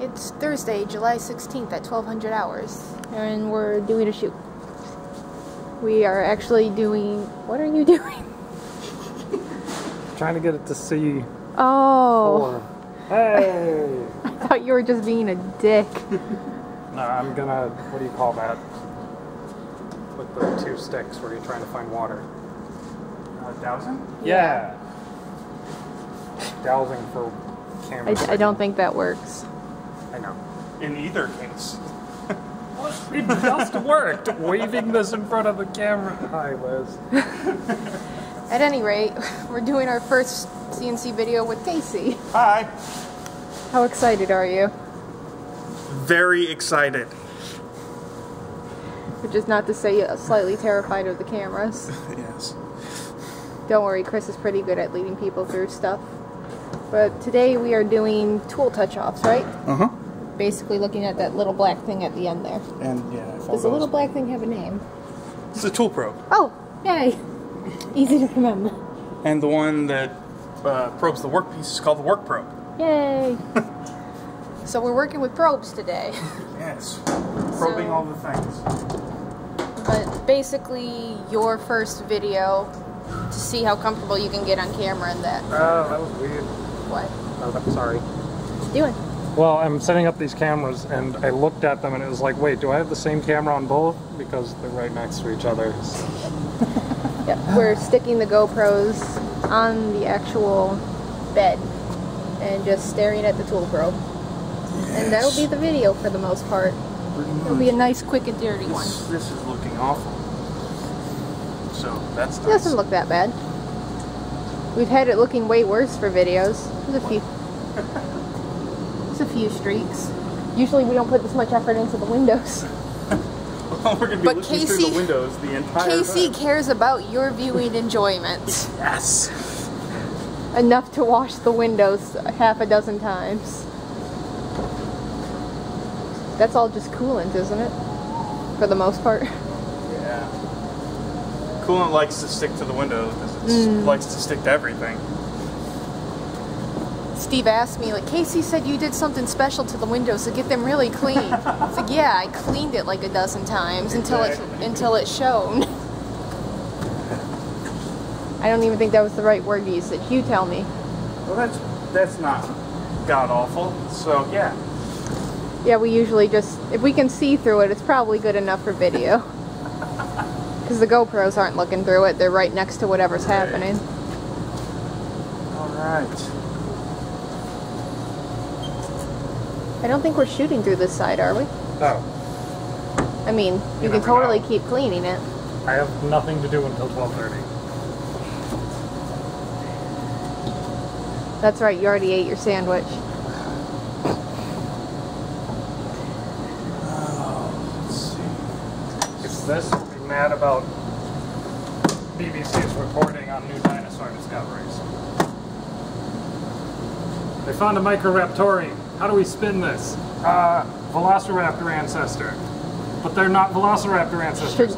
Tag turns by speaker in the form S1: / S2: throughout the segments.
S1: It's Thursday, July 16th at 1200 hours, and we're doing a shoot. We are actually doing. What are you doing?
S2: Trying to get it to see.
S1: Oh,
S2: Four. Hey!
S1: I thought you were just being a dick.
S2: no, I'm gonna. What do you call that? With the two sticks where you're trying to find water.
S3: Uh, dowsing?
S2: Yeah. Dowsing for camera.
S1: I, I don't think that works.
S2: I know.
S3: In either case.
S2: It just worked! Waving this in front of the camera. Hi, Liz.
S1: At any rate, we're doing our first CNC video with Casey.
S3: Hi.
S1: How excited are you?
S3: Very excited.
S1: Which is not to say slightly terrified of the cameras.
S3: yes.
S1: Don't worry, Chris is pretty good at leading people through stuff. But today we are doing tool touch-offs, right?
S3: Uh huh.
S1: Basically looking at that little black thing at the end there.
S3: And yeah,
S1: Does the little black thing have a name?
S3: It's a tool probe.
S1: Oh, yay! Easy to remember.
S3: And the one that uh, probes the workpiece is called the work probe.
S1: Yay! so we're working with probes today.
S3: Yes. Probing
S1: So-
S3: all the things.
S1: But basically your first video to see how comfortable you can get on camera and that.
S2: Oh, that was weird.
S1: What?
S2: Oh, I'm sorry.
S1: What you doing?
S2: Well, I'm setting up these cameras and I looked at them and it was like, wait, do I have the same camera on both? Because they're right next to each other.
S1: Yep. We're sticking the GoPros on the actual bed and just staring at the tool probe. And that'll be the video for the most part. It'll be a nice, quick, and dirty one.
S3: This, this is looking awful. So that's
S1: It doesn't look that bad. We've had it looking way worse for videos. There's a few. A few streaks. Usually we don't put this much effort into the windows.
S3: We're to be
S1: But
S3: looking through
S1: Casey-
S3: the windows the entire
S1: Casey
S3: time.
S1: cares about your viewing enjoyment
S3: Yes.
S1: enough to wash the windows half a dozen times. That's all just coolant, isn't it? For the most part.
S3: Yeah. Coolant likes to stick to the windows because it
S1: Mm.
S3: likes to stick to everything.
S1: Steve asked me, like, Casey said you did something special to the windows to get them really clean. It's like, yeah, I cleaned it like a dozen times until it until it shone. I don't even think that was the right word usage. You tell me.
S3: Well, that's that's not god awful. So yeah.
S1: Yeah, we usually just if we can see through it, it's probably good enough for video. Because the GoPros aren't looking through it; they're right next to whatever's
S3: Right.
S1: happening.
S3: All right.
S1: I don't think we're shooting through this side, are we?
S2: No,
S1: I mean, you,
S2: You
S1: can totally
S2: know.
S1: keep cleaning it.
S2: I have nothing to do until 12:30.
S1: That's right. You already ate your sandwich.
S3: Uh, let's see.
S2: Is this mad about BBC's reporting on new dinosaur discoveries? They found a Microraptorian. How do we spin this? Uh, Velociraptor ancestor. But they're not Velociraptor ancestors.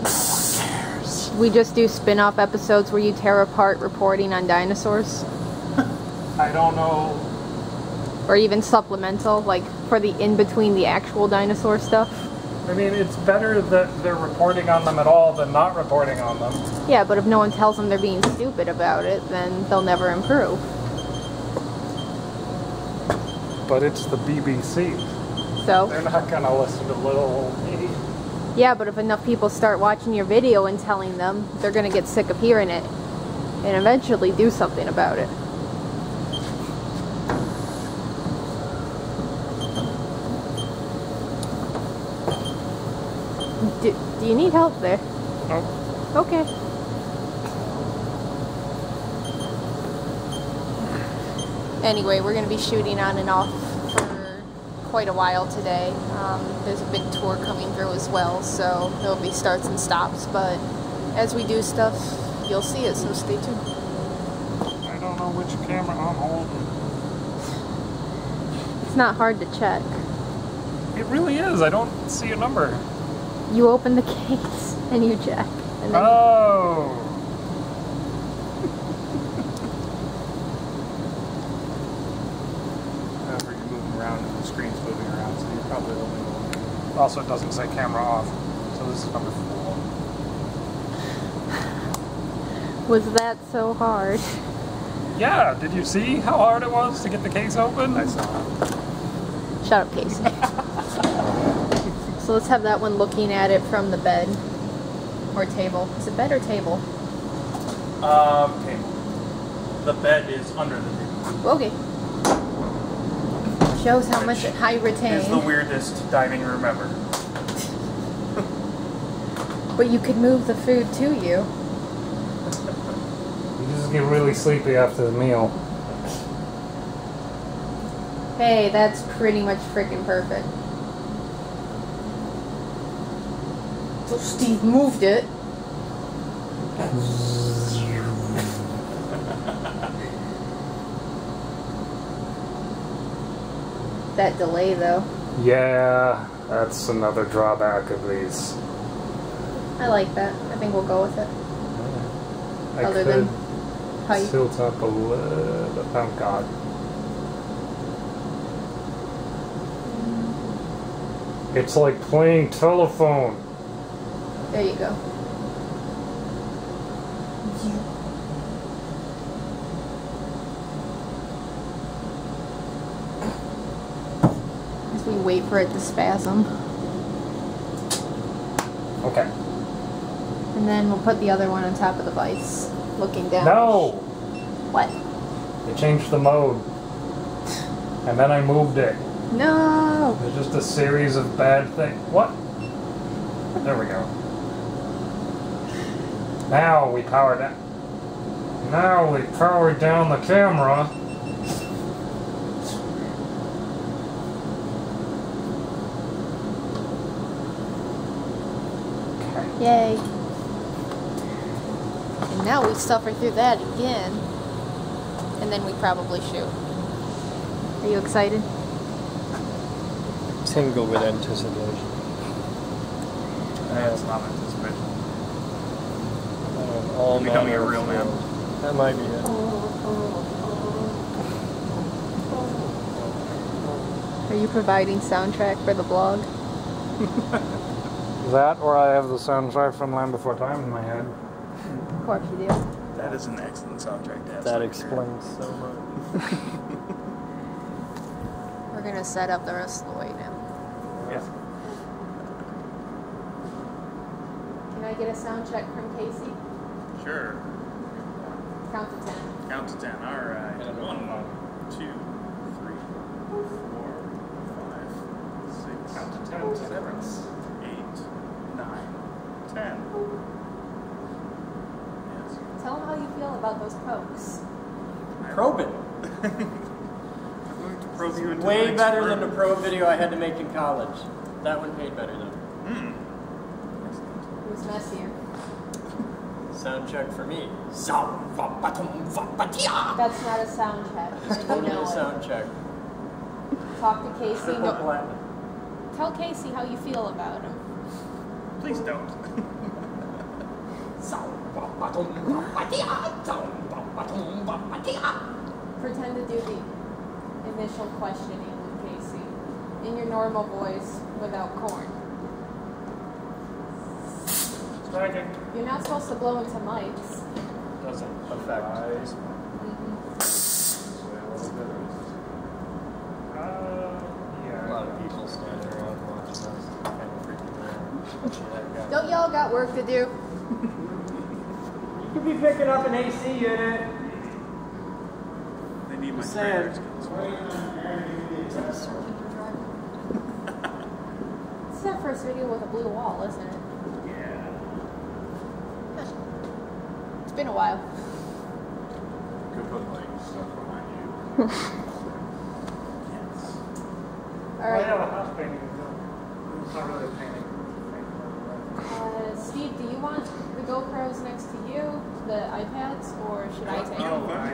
S1: Should we just do spin-off episodes where you tear apart reporting on dinosaurs,
S2: I don't know.
S1: or even supplemental, like for the in between the actual dinosaur stuff?
S2: I mean, it's better that they're reporting on them at all than not reporting on them.
S1: Yeah, but if no one tells them they're being stupid about it, then they'll never improve.
S2: But it's the BBC.
S1: So.
S2: They're not gonna listen to little old me.
S1: Yeah, but if enough people start watching your video and telling them, they're gonna get sick of hearing it and eventually do something about it. Do, do you need help there?
S2: Oh,
S1: Okay. Anyway, we're going to be shooting on and off quite a while today. Um, there's a big tour coming through as well, so there'll be starts and stops. But as we do stuff, you'll see it, so stay tuned.
S2: I don't know which camera I'm holding.
S1: It's not hard to check.
S2: It really is. I don't see a number.
S1: You open the case and you check. And then
S2: Oh.
S3: However, you're moving around and the screen's moving around.
S4: Probably the only one.
S2: Also, it doesn't say camera off. So this is number four.
S1: Was that so hard?
S2: Yeah, did you see how hard it was to get the case open?
S3: I saw it.
S1: Shut up, Casey. so let's have that one looking at it from the bed or table. Is it bed or table?
S3: Um, table. The bed is under the table.
S1: Okay. Shows how much
S3: Which
S1: high retain.
S3: Is the weirdest dining room ever.
S1: But you could move the food to you.
S2: You just get really sleepy after the meal.
S1: Hey, that's pretty much freaking perfect. So Steve moved it. That delay though.
S2: Yeah, that's another drawback of these.
S1: I like that. I think we'll go with it.
S2: I
S1: Other
S2: could
S1: than height.
S2: tilt up a little. Oh god. It's like playing telephone.
S1: There you go we wait for it to spasm.
S2: Okay.
S1: And then we'll put the other one on top of the vise, looking down.
S2: No!
S1: What?
S2: They changed the mode. And then I moved it.
S1: No!
S2: It's just a series of bad things. What? There we go. Now we power down. Now we power down the camera. Okay.
S1: Yay. And now we suffer through that again. And then we probably shoot. Are you excited?
S4: Tingle with anticipation.
S3: That's not anticipation.
S4: Um, all
S3: Becoming a real man.
S4: That might be it.
S1: Are you providing soundtrack for the blog?
S2: That, or I have the soundtrack from Land Before Time in my head.
S1: Of course you do.
S3: That is an excellent soundtrack to have.
S4: That explains so much.
S1: We're gonna set up the rest of the way now.
S3: here.
S1: Can I get a sound check from Casey?
S3: Sure.
S1: Count to ten.
S3: Count to ten. All right.
S4: And
S3: One, two, three, four, five, six,
S2: Count to ten,
S3: seven, eight, nine, ten. Yes.
S1: Tell them how you feel about those pokes.
S4: Probe it.
S3: I'm going to probe you into
S4: Way better
S3: next
S4: than the probe video I had to make in college. That one paid better though.
S3: Hmm.
S1: It was messier.
S4: Sound check for me.
S1: That's not a sound check.
S4: It's
S1: and
S4: totally a sound check.
S1: Talk to Casey.
S4: Triple
S1: No,
S4: platinum.
S1: tell Casey how you feel about him.
S3: Please don't.
S1: Pretend to do the initial questioning with Casey in your normal voice without corn.
S2: Striking.
S1: You're not supposed to blow into mics.
S2: Doesn't
S4: Effect.
S2: Uh,
S4: A lot of people standing around watching us. Kind of freaking out. Especially that guy.
S1: Don't y'all got work to do?
S4: You could be picking up an AC unit.
S3: They need my
S4: Just saying.
S3: trailer skills.
S1: This is our first video with a blue wall, isn't it?
S3: Yeah.
S1: It's been a while.
S3: Could put like stuff behind you.
S1: All right.
S2: Oh, yeah, the house painting. It's not really a painting.
S1: Uh, Steve, do you want the GoPros next to you, the iPads, or should I take
S2: Oh,
S1: one?
S2: I-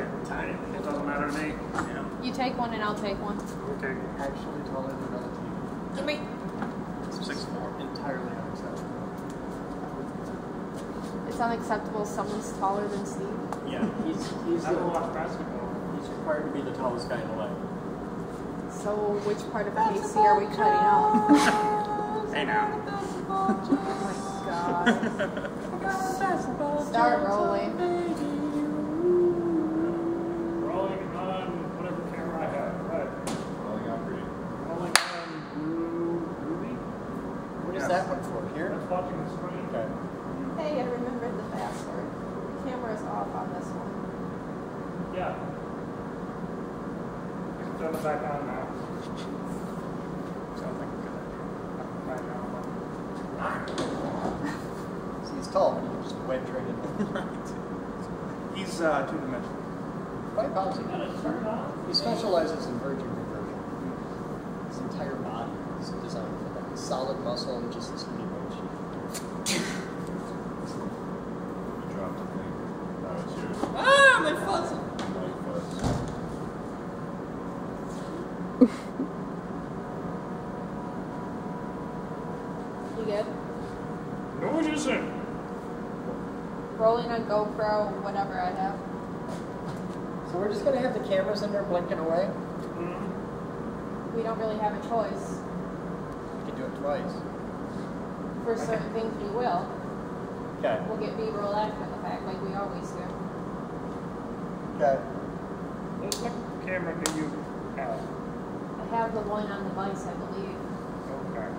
S2: It doesn't matter to me.
S3: Yeah.
S1: You take one and I'll take one.
S2: Okay.
S4: Actually taller than other people.
S1: Give me.
S3: Six four.
S4: Entirely unacceptable.
S1: It's unacceptable someone's taller than Steve.
S4: Yeah, he's he's
S2: I don't
S4: the,
S2: watch basketball.
S4: he's required to be the tallest guy in the league.
S1: So, which part of Casey are we cutting out?
S3: Hey now.
S1: My god. Start rolling.
S2: Rolling on whatever camera I have. Right.
S4: Rolling out for.
S2: Rolling on Ruby.
S5: What is
S2: Yes.
S5: that one for? Here?
S2: That's watching the screen.
S5: Okay.
S1: Hey, I remembered the password. The camera's off on this one.
S2: Yeah. You can turn it back on now.
S3: Sounds like a good
S2: Right now.
S5: See, he's tall, but he can just wedge right in.
S3: idea. He's uh, two dimensional.
S5: Quite possible.
S2: Turn it on.
S5: He specializes in virgin conversion. His entire body is designed for that. Solid muscle and just this skinny wedge.
S4: You dropped the thing. That was yours.
S5: Ah, my fuzz!
S4: Light fuzz.
S1: You good?
S2: No, it isn't.
S1: Rolling a GoPro, whatever I have.
S5: So we're just gonna have the cameras in there blinking away? Mm-hmm.
S1: We don't really have a choice.
S5: We can do it twice.
S1: For certain things, we will.
S5: Okay.
S1: We'll get B-roll after the fact, like we always do.
S5: Okay.
S2: What camera do you have?
S1: I have the one on the device, I believe.
S2: Okay.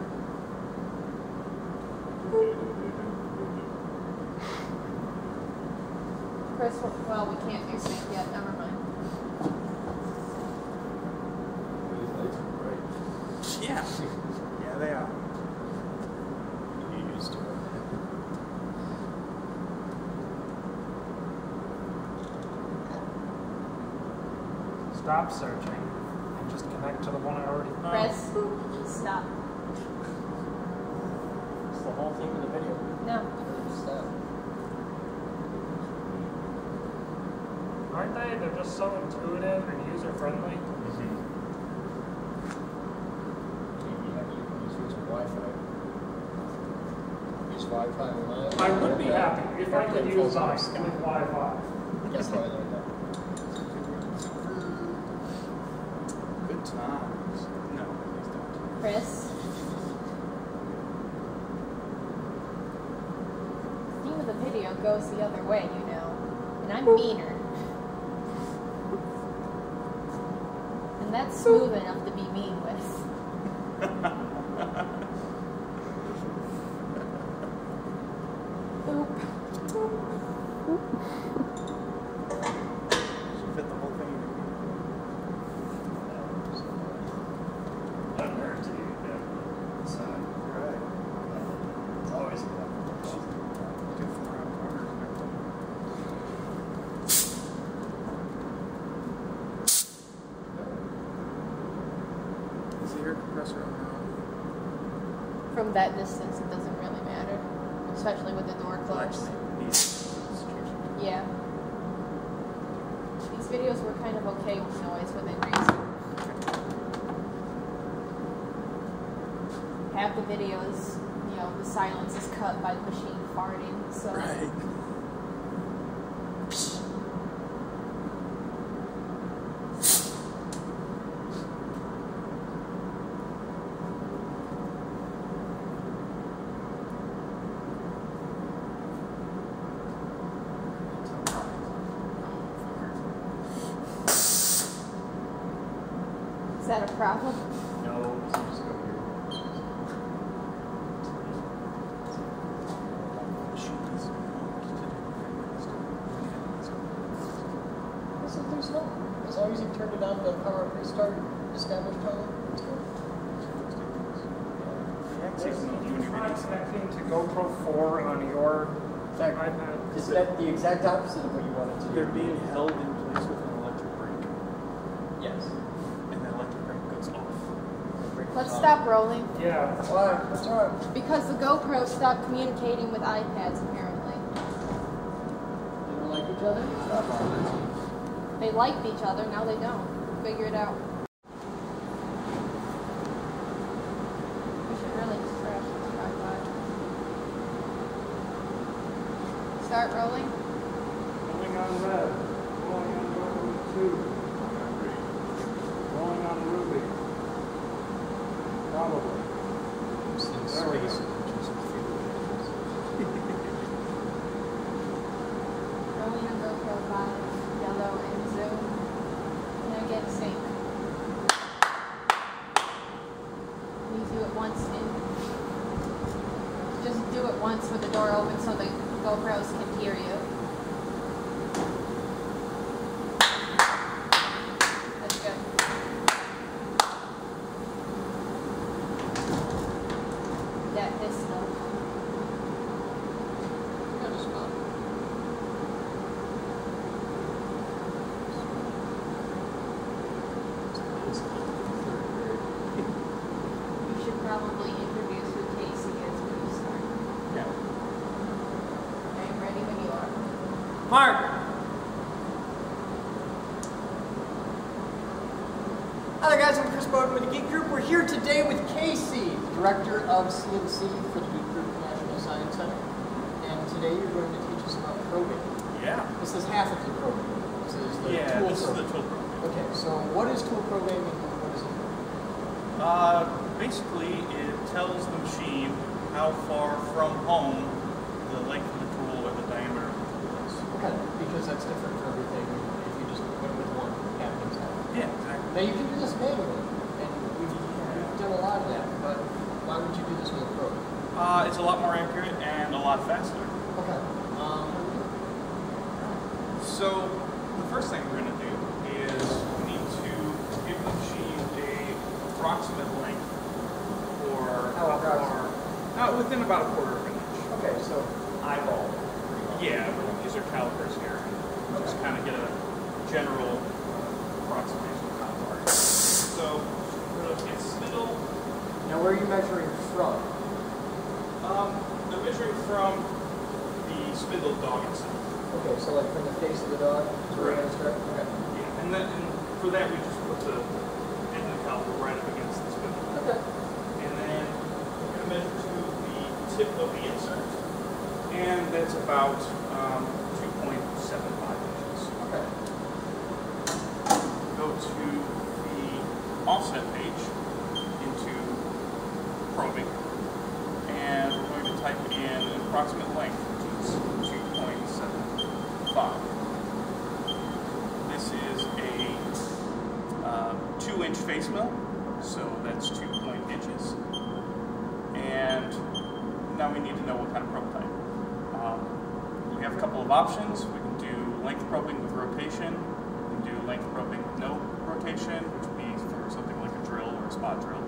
S1: Chris, well, we can't do sync yet. Never mind.
S4: These lights are bright.
S3: Yeah. Yeah, they are.
S5: You're used to it.
S2: Stop searching and just connect to the one I already found.
S1: Chris, stop.
S5: It's the whole thing of the video.
S1: No.
S5: It's that.
S2: Aren't they? They're just so intuitive and user friendly.
S5: You mm-hmm. have you can use Wi-Fi. Wi-Fi.
S2: I would be happy if I could use
S5: falls out
S2: mine
S5: of
S2: with. Wi-Fi.
S5: Guess how I learned that?
S3: Good times. No, please don't.
S1: Chris. Theme of the video goes the other way, you know. And I'm meaner. And that's smooth enough to be mean with. Oop.
S3: Should fit the whole thing.
S2: That hurt to you, yeah. So,
S3: Right.
S5: It's always
S3: Do four round corners and everything. Is the air compressor on or off?
S1: From that distance, it doesn't really matter. Especially with the door closed.
S3: actually, these situation.
S1: Yeah. These videos were kind of okay with noise within reason. Half the videos, you know, the silence is cut by the machine farting, so.
S3: Right.
S1: Problem?
S5: No, so just go here. Listen, there's no. As long as you turned it on the power restart established tone, it's good.
S2: Did you try connecting to GoPro 4 on your
S5: In
S2: iPad?
S5: is that the exact opposite of what you wanted to do?
S3: They're being held in place with an electric brake,
S5: Yes.
S3: and the electric brake goes off.
S1: Let's stop rolling.
S2: Yeah.
S5: Why? What's wrong?
S1: Because the GoPro stopped communicating with iPads, apparently.
S5: They don't like each other? Stop
S1: They liked each other, now they don't. Figure it out. We should really just crash this Wi-Fi. Start rolling.
S2: Rolling on red. Rolling on Ruby 2. Rolling on Ruby.
S1: voice with the door open so the GoPros can hear you. That's good. That pistol.
S5: Yeah, just about.
S1: You should probably introduce who Casey is when you start.
S5: Yeah.
S1: I'm ready when you are.
S5: Mark! Hi there guys, I'm Chris Boden with the Geek Group. We're here today with Casey, Director of CNC for the Geek Group National Science Center. And today you're going to teach us about probing.
S3: Yeah.
S5: This is half of the probing. This is the
S3: Yeah,
S5: tool
S3: this is the tool program.
S5: Okay, so what is tool probing and what is it?
S3: Uh, basically, it tells the machine how far from home the length of the tool or the diameter of the tool is.
S5: Okay, because that's different for everything if you just went with one style.
S3: Yeah, exactly.
S5: Now you can do this manually, and we've, we've done a lot of that, but why would you do this with a probe?
S3: Uh, it's a lot more accurate and a lot faster.
S5: Okay. Um,
S3: So, the first thing we're going to do is we need to give the machine a approximate length for
S5: How approximate?
S3: Uh, within about a quarter of an inch.
S5: okay, so eyeball.
S3: Yeah, we're to use our calipers here and just kind of get a general approximation of how is. So, its spindle,
S5: Now where are you measuring from?
S3: um, I'm measuring from the spindle dog itself.
S5: Okay, so like from the face of the dog to where you're gonna start? Okay.
S3: Yeah, and then and for that we just put the end of the caliper right up against the spindle.
S5: Okay.
S3: And then we're going to measure to the tip of the insert, and that's about um, 2.75 inches.
S5: Okay.
S3: Go to the offset page into probing, and we're going to type in an approximate length, which is 2.75. This is a uh, two-inch face mill, so that's two point inches. And now we need to know what kind of probe type. Um, we have a couple of options. We can do length probing with rotation. We can do length probing with no rotation, which would be for something like a drill or a spot drill.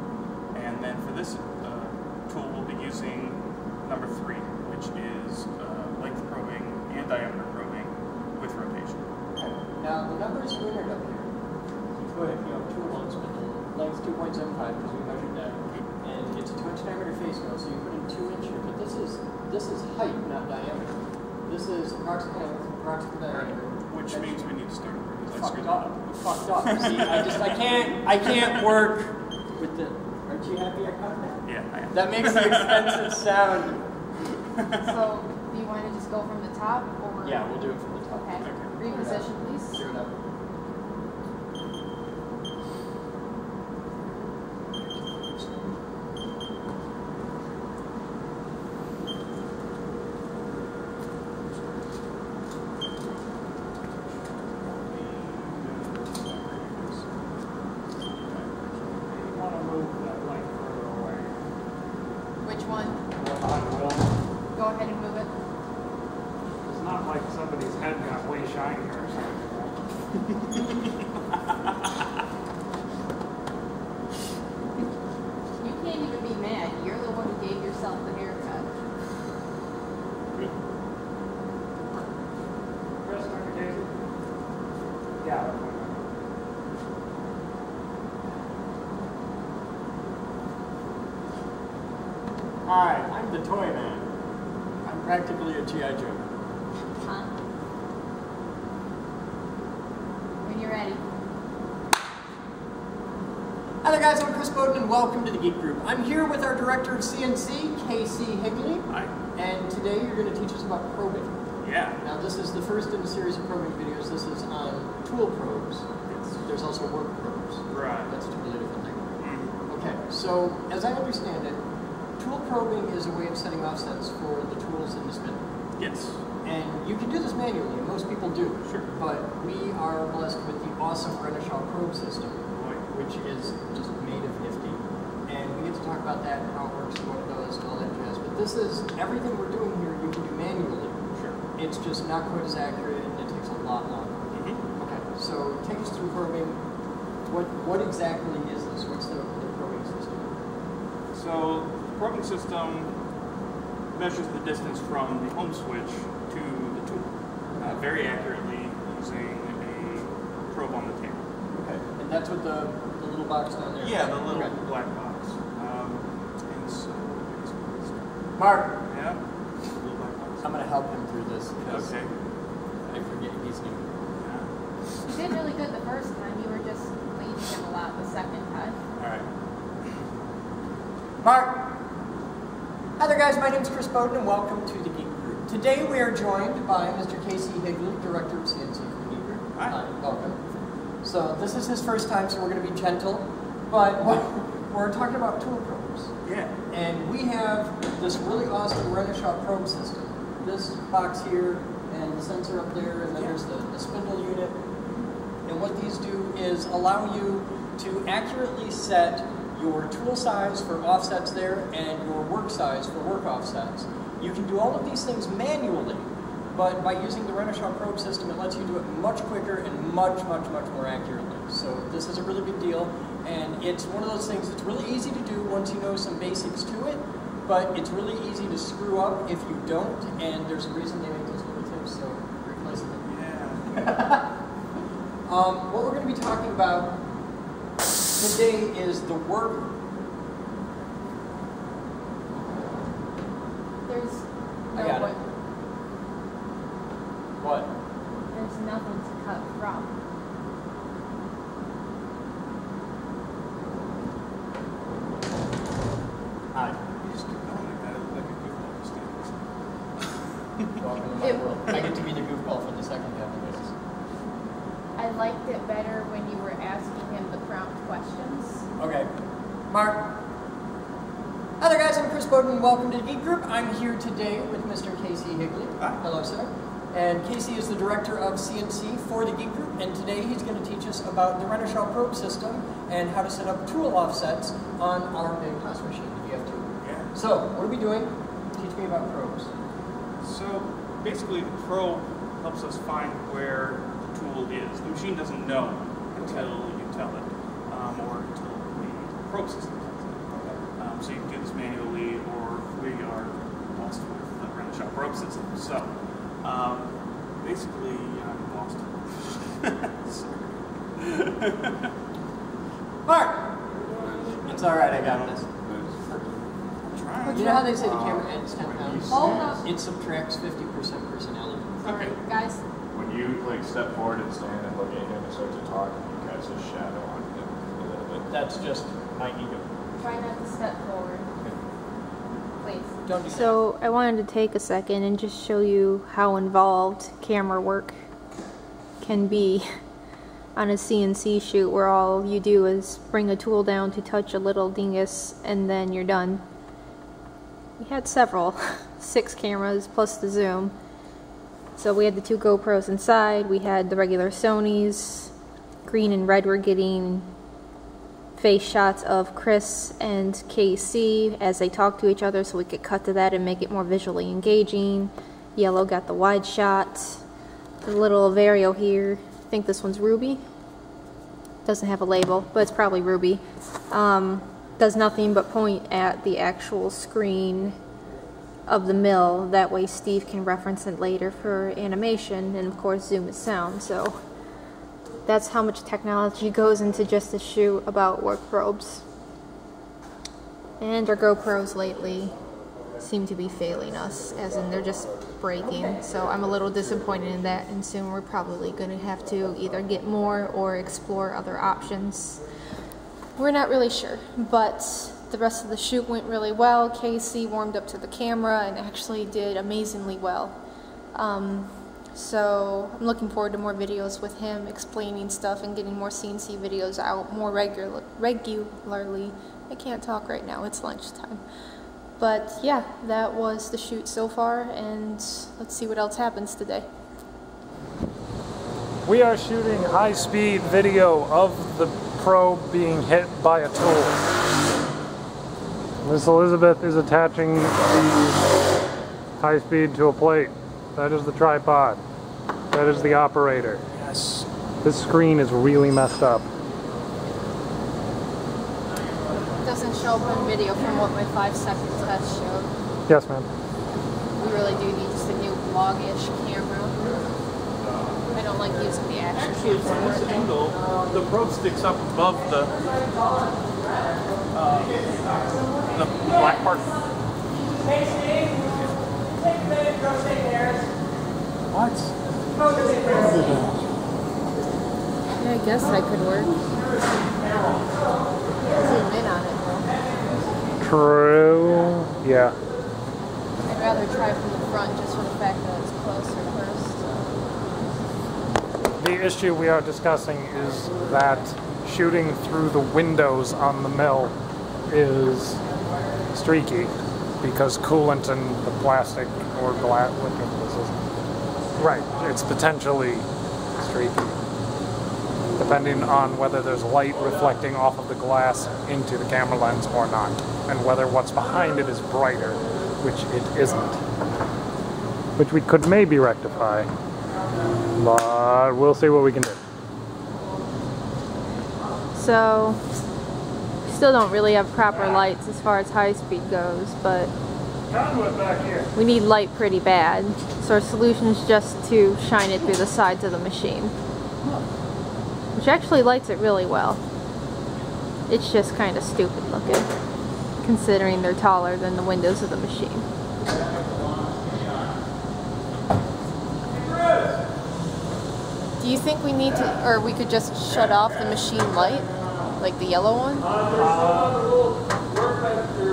S3: And then for this uh, tool, we'll be using number three, which is uh, length probing and diameter probing with rotation.
S5: Now the numbers you entered put, you know, two one spindle, length two point seven five because we measured that, and it's a two inch diameter face mill, so you put in two inch here, but this is this is height, not diameter. This is approximate length, approximate diameter.
S3: Which
S5: That's-
S3: means we need to start over because I
S5: fucked
S3: screwed
S5: up.
S3: up.
S5: You fucked up. See, I just I can't I can't work with the. Aren't you happy I caught that?
S3: Yeah, I am.
S5: That makes the expensive sound.
S1: So, do you want to just go from the top or?
S5: Yeah, we'll do it from the top.
S1: Okay.
S3: Okay.
S1: Reposition, please.
S5: Clear it up.
S2: You want to move that light further away.
S1: Which one?
S2: I will.
S1: Go ahead and move it.
S2: It's not like somebody's head got way shinier or something.
S1: You can't even be mad. You're the one who gave yourself the haircut.
S2: Chris? Yeah.
S5: Hi, I'm the toy man. I'm practically a G.I. Joe.
S1: Huh? When you're ready.
S5: Hi there guys, I'm Chris Boden and welcome to the Geek Group. I'm here with our director of CNC, Casey Higley,
S3: Hi.
S5: and today you're going to teach us about probing.
S3: Yeah.
S5: Now this is the first in a series of probing videos. This is on tool probes. There's also work probes.
S3: Right.
S5: That's a totally different thing.
S3: Mm.
S5: Okay, so as I understand it, tool probing is a way of setting offsets for the tools in the spindle.
S3: Yes.
S5: And you can do this manually, most people do.
S3: Sure.
S5: But we are blessed with the awesome Renishaw probe system, which is just made of nifty. and we get to talk about that and how it works and what it does and all that jazz. But this is everything we're doing here. You can do manually.
S3: Sure.
S5: It's just not quite as accurate, and it takes a lot longer.
S3: Mm-hmm.
S5: Okay, so take us through probing. What what exactly is this? What's the, the probing system?
S3: So the probing system measures the distance from the home switch to the tool uh, very accurately using a probe on the table.
S5: Okay, and that's what the, the little box down there.
S3: Yeah, the little
S5: Okay.
S3: black box. Um, and so,
S5: Mark,
S3: yeah, little black box.
S5: I'm gonna help him through this because
S3: Okay.
S5: I forget he's new.
S3: Yeah.
S1: You did really good the first time. You were just leading him a lot the second time.
S5: All right. Mark. Hi there, guys. My name is Chris Boden, and welcome to the Geek Group. Today we are joined by Mr. Casey Higley, Director of CNC for the Geek Group.
S3: Hi.
S5: welcome. So this is his first time, so we're going to be gentle, but we're talking about tool probes.
S3: Yeah.
S5: And we have this really awesome Renishaw probe system. This box here, and the sensor up there, and then there's the, the spindle unit. And what these do is allow you to accurately set your tool size for offsets there and your work size for work offsets. You can do all of these things manually, but by using the Renishaw probe system, it lets you do it much quicker and much, much, much more accurately. So this is a really big deal, and it's one of those things that's really easy to do once you know some basics to it, but it's really easy to screw up if you don't, and there's a reason they make those little tips, so replace them.
S3: Yeah.
S5: Um, what we're going to be talking about today is the work.
S1: There's
S5: I
S1: no
S5: got it.
S1: way.
S5: What?
S1: There's nothing to cut from.
S5: Hi.
S3: You just keep going like that. It like a goofball just now.
S5: Welcome to my world. I get to be the goofball for the second half of this.
S1: I liked it better when you were asking him the prompt questions.
S5: Okay. Mark. Hi there, guys. I'm Chris Boden. Welcome to the Geek Group. I'm here today with Mr. Casey Higley.
S3: Hi.
S5: Hello, sir. And Casey is the director of CNC for the Geek Group, and today he's going to teach us about the Renishaw probe system and how to set up tool offsets on our big class machine, the VF2.
S3: Yeah.
S5: So, what are we doing? Teach me about probes.
S3: So basically, the probe helps us find where the tool is. The machine doesn't know until you tell it, um, or until the probe system tells it. Um, so you can do this manually, or we are lost with the Renishaw probe system. So um, basically, I'm lost.
S5: Mark! It's alright, I got this.
S3: I'm.
S5: You know how they say the camera adds 10 pounds?
S1: Hold up.
S5: It subtracts 50% personality.
S1: Sorry,
S3: Okay.
S1: guys.
S6: When you like step forward and stand and look at him and start to talk, you cast a shadow on him a little bit.
S5: That's just my ego.
S1: Try not to step forward. Please.
S5: Don't do that.
S1: So I wanted to take a second and just show you how involved camera work can be on a CNC shoot where all you do is bring a tool down to touch a little dingus and then you're done. We had several, six cameras plus the zoom. So we had the two GoPros inside, we had the regular Sonys, green and red were getting face shots of Chris and KC as they talk to each other so we could cut to that and make it more visually engaging. Yellow got the wide shot. The little Vario here, I think this one's Ruby. Doesn't have a label, but it's probably Ruby. Um, does nothing but point at the actual screen of the mill. That way Steve can reference it later for animation and of course zoom is sound. So that's how much technology goes into just a shoot about work probes. And our GoPros lately seem to be failing us, as in they're just breaking. So I'm a little disappointed in that, and soon we're probably going to have to either get more or explore other options. We're not really sure, but the rest of the shoot went really well. Casey warmed up to the camera and actually did amazingly well. Um, so I'm looking forward to more videos with him explaining stuff and getting more CNC videos out more regular regularly. I can't talk right now, it's lunchtime. But yeah, that was the shoot so far and let's see what else happens today.
S2: We are shooting high-speed video of the probe being hit by a tool. Miss Elizabeth is attaching the high speed to a plate. That is the tripod. That is the operator.
S3: Yes.
S2: This screen is really messed up.
S1: Doesn't show up on video from what my five second test showed.
S2: Yes, ma'am.
S1: We really do need just a new vlog-ish camera. I don't like using the action shoots
S3: From this
S1: for
S3: angle, the probe sticks up above the uh, the black part.
S1: Yeah, I guess that could work. Zoom in on it though.
S2: True. Yeah.
S1: I'd rather try from the front just for the fact that it's closer first.
S2: The issue we are discussing is that shooting through the windows on the mill is streaky because coolant and the plastic or glass, what this is. Right, it's potentially streaky. Depending on whether there's light reflecting off of the glass into the camera lens or not, and whether what's behind it is brighter, which it isn't. Which we could maybe rectify. But we'll see what we can do.
S1: So, we still don't really have proper lights as far as high speed goes, but. We need light pretty bad. So our solution is just to shine it through the sides of the machine. Which actually lights it really well. It's just kind of stupid looking, considering they're taller than the windows of the machine. Do you think we need to, or we could just shut off the machine light? Like the yellow one?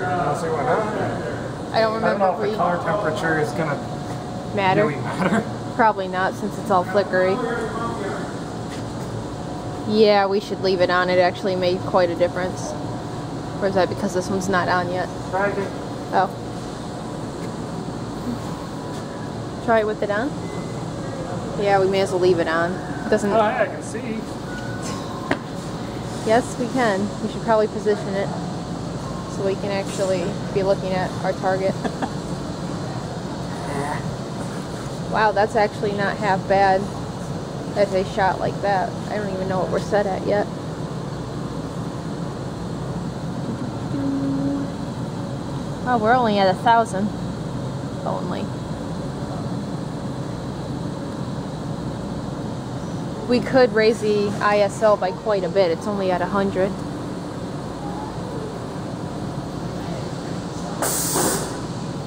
S2: I'll see what happens.
S1: I don't
S2: I don't know
S1: remember
S2: if the color temperature is gonna
S1: matter.
S2: really matter.
S1: Probably not since it's all flickery. Yeah, we should leave it on. It actually made quite a difference. Or is that because this one's not on yet?
S2: Try again.
S1: Oh. Try it with it on? Yeah, we may as well leave it on. It doesn't.
S2: Oh, yeah, I can see.
S1: Yes, we can. We should probably position it so we can actually be looking at our target. wow, that's actually not half bad as a shot like that. I don't even know what we're set at yet. Oh, we're only at a thousand. Only. We could raise the ISO by quite a bit. It's only at a 100.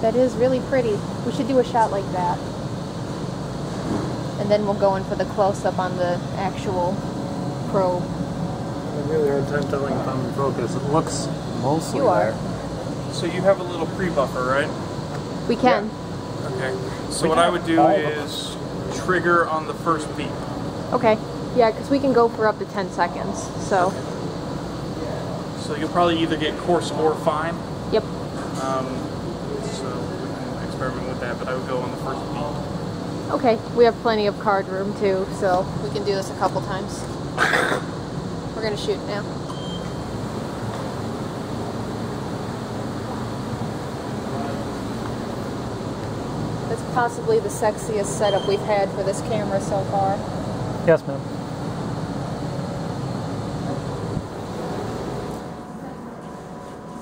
S1: That is really pretty. We should do a shot like that. And then we'll go in for the close-up on the actual probe.
S2: I really hard time telling if I'm in focus. It looks mostly
S1: You are.
S2: there.
S3: So you have a little pre-buffer, right?
S1: We can.
S3: Okay. So
S2: We
S3: what I would do
S2: all of them.
S3: is trigger on the first beep.
S1: Okay. Yeah, because we can go for up to 10 seconds. So,
S3: So you'll probably either get coarse or fine.
S1: yep.
S3: Um, so we can experiment with that, but I would go on the first beep.
S1: Okay. We have plenty of card room too, so we can do this a couple times. We're going to shoot now. That's possibly the sexiest setup we've had for this camera so far.
S2: Yes, ma'am.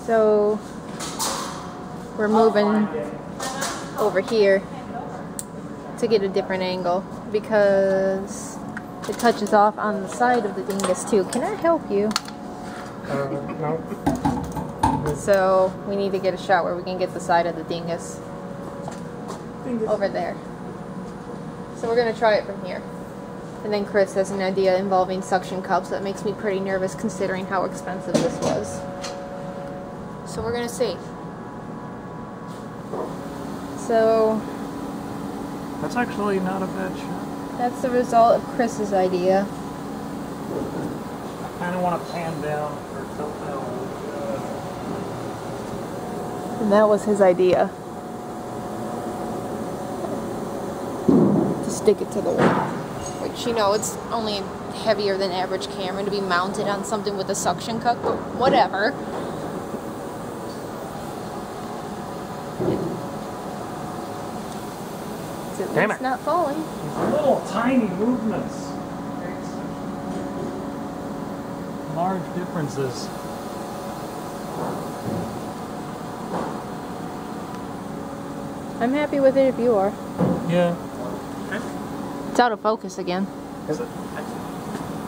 S1: So we're moving over here to get a different angle because it touches off on the side of the dingus too. Can I help you?
S2: Uh, no.
S1: So we need to get a shot where we can get the side of the dingus over there. So we're gonna try it from here. And then Chris has an idea involving suction cups that makes me pretty nervous considering how expensive this was. So we're gonna see. So
S2: That's actually not a bad shot.
S1: that's the result of Chris's idea.
S2: I kind of want to pan down or tilt down.
S1: And that was his idea. To stick it to the wall. Which, you know, it's only heavier than average camera to be mounted on something with a suction cup, but whatever.
S2: Damn
S1: It's
S2: it.
S1: not falling.
S2: Little tiny movements.
S7: Large differences.
S1: I'm happy with it if you are.
S7: Yeah. Okay.
S1: It's out of focus again.
S2: Is it?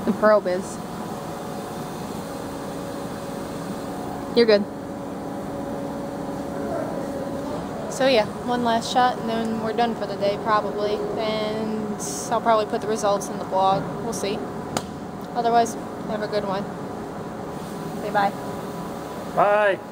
S1: The probe is. You're good. So yeah, one last shot and then we're done for the day probably. And I'll probably put the results in the blog. We'll see. Otherwise, have a good one. Say bye.
S2: Bye.